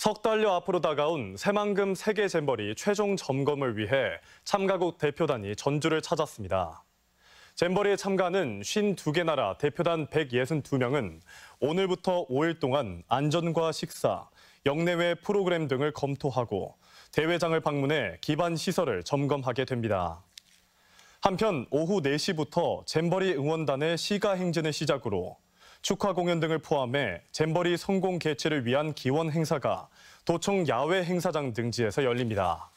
석 달여 앞으로 다가온 새만금 세계 잼버리 최종 점검을 위해 참가국 대표단이 전주를 찾았습니다. 잼버리에 참가하는 52개 나라 대표단 162명은 오늘부터 5일 동안 안전과 식사, 영내외 프로그램 등을 검토하고 대회장을 방문해 기반 시설을 점검하게 됩니다. 한편 오후 4시부터 잼버리 응원단의 시가 행진을 시작으로 축하 공연 등을 포함해 잼버리 성공 개최를 위한 기원 행사가 도청 야외 행사장 등지에서 열립니다.